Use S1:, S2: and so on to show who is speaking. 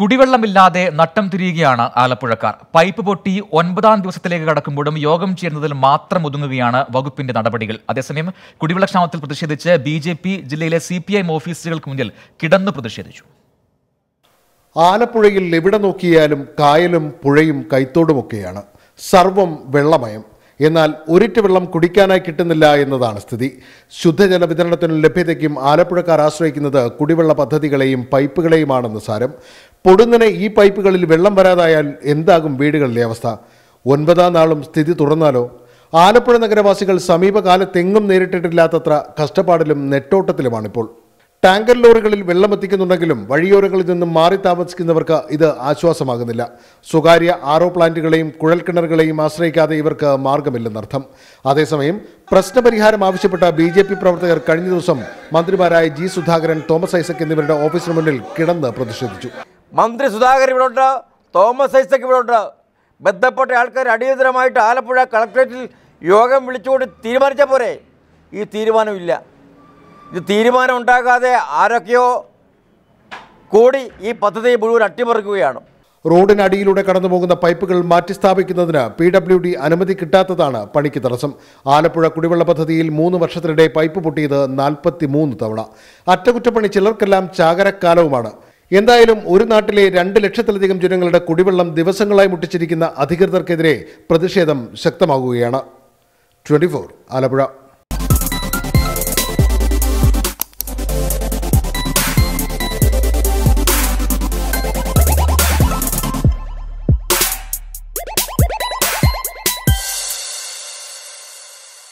S1: കുടിവെള്ളമില്ലാതെ നട്ടം തിരിയുകയാണ് ആലപ്പുഴക്കാർ. പൈപ്പ് പൊട്ടി ഒൻപതാം ദിവസത്തിലേക്ക് കടക്കുമ്പോഴും യോഗം ചേരുന്നതിൽ മാത്രം ഒതുങ്ങുകയാണ് വകുപ്പിന്റെ നടപടികൾ. അതേസമയം കുടിവെള്ളക്ഷാമത്തിൽ പ്രതിഷേധിച്ച് ബി ജെ പി ജില്ലയിലെ സി പി ഐ ഓഫീസുകൾക്ക് മുന്നിൽ കിടന്നു പ്രതിഷേധിച്ചു.
S2: ആലപ്പുഴയിൽ എവിടെ നോക്കിയാലും കായലും പുഴയും കൈത്തോടുമൊക്കെയാണ്. സർവം വെള്ളമയം. എന്നാൽ ഒരിറ്റ് വെള്ളം കുടിക്കാനായി കിട്ടുന്നില്ല എന്നതാണ് സ്ഥിതി. ശുദ്ധജല വിതരണത്തിനും ലഭ്യതയ്ക്കും ആലപ്പുഴക്കാർ ആശ്രയിക്കുന്നത് കുടിവെള്ള പദ്ധതികളെയും പൈപ്പുകളെയുമാണെന്ന് സാരം. പൊടുന്നനെ ഈ പൈപ്പുകളിൽ വെള്ളം വരാതായാൽ എന്താകും വീടുകളിലെ അവസ്ഥ? ഒൻപതാം നാളും സ്ഥിതി തുടർന്നാലോ ആലപ്പുഴ നഗരവാസികൾ സമീപകാലത്തെങ്ങും നേരിട്ടിട്ടില്ലാത്തത്ര കഷ്ടപ്പാടിലും നെട്ടോട്ടത്തിലുമാണിപ്പോൾ. ടാങ്കർ ലോറികളിൽ വെള്ളം എത്തിക്കുന്നുണ്ടെങ്കിലും വഴിയോരങ്ങളിൽ നിന്നും മാറി താമസിക്കുന്നവർക്ക് ഇത് ആശ്വാസമാകുന്നില്ല. സ്വകാര്യ ആറോ പ്ലാന്റുകളെയും കുഴൽക്കിണറുകളെയും ആശ്രയിക്കാതെ ഇവർക്ക് മാർഗമില്ലെന്നർത്ഥം അതേസമയം പ്രശ്നപരിഹാരം ആവശ്യപ്പെട്ട ബി ജെ പി പ്രവർത്തകർ കഴിഞ്ഞ ദിവസം മന്ത്രിമാരായ ജി സുധാകരൻ തോമസ് ഐസക് എന്നിവരുടെ ഓഫീസിന് മുന്നിൽ കിടന്ന് പ്രതിഷേധിച്ചു.
S3: മന്ത്രി സുധാകർ ഇവിടുണ്ട് തോമസ് ഐസക് ഇവിടുണ്ട്. ബന്ധപ്പെട്ട ആൾക്കാർ അടിയന്തരമായിട്ട് ആലപ്പുഴ കളക്ട്രേറ്റിൽ യോഗം വിളിച്ചുകൊണ്ട് തീരുമാനിച്ച പോരെ? ഈ തീരുമാനമില്ല. ഇത് തീരുമാനം ഉണ്ടാകാതെ ആരൊക്കെയോ കൂടി ഈ പദ്ധതി മുഴുവൻ അട്ടിമറിക്കുകയാണ്.
S2: റോഡിനടിയിലൂടെ കടന്നു പോകുന്ന പൈപ്പുകൾ മാറ്റിസ്ഥാപിക്കുന്നതിന് പി ഡബ്ല്യു ഡി അനുമതി കിട്ടാത്തതാണ് പണിക്ക് തടസ്സം. ആലപ്പുഴ കുടിവെള്ള പദ്ധതിയിൽ മൂന്ന് വർഷത്തിനിടെ പൈപ്പ് പൊട്ടിയത് നാൽപ്പത്തി മൂന്ന് തവണ. അറ്റകുറ്റപ്പണി ചിലർക്കെല്ലാം ചാകരക്കാലവുമാണ്. എന്തായാലും ഒരു നാട്ടിലെ രണ്ട് ലക്ഷത്തിലധികം ജനങ്ങളുടെ കുടിവെള്ളം ദിവസങ്ങളായി മുട്ടിച്ചിരിക്കുന്ന അധികൃതർക്കെതിരെ പ്രതിഷേധം ശക്തമാകുകയാണ്. ട്വന്റി ആലപ്പുഴ.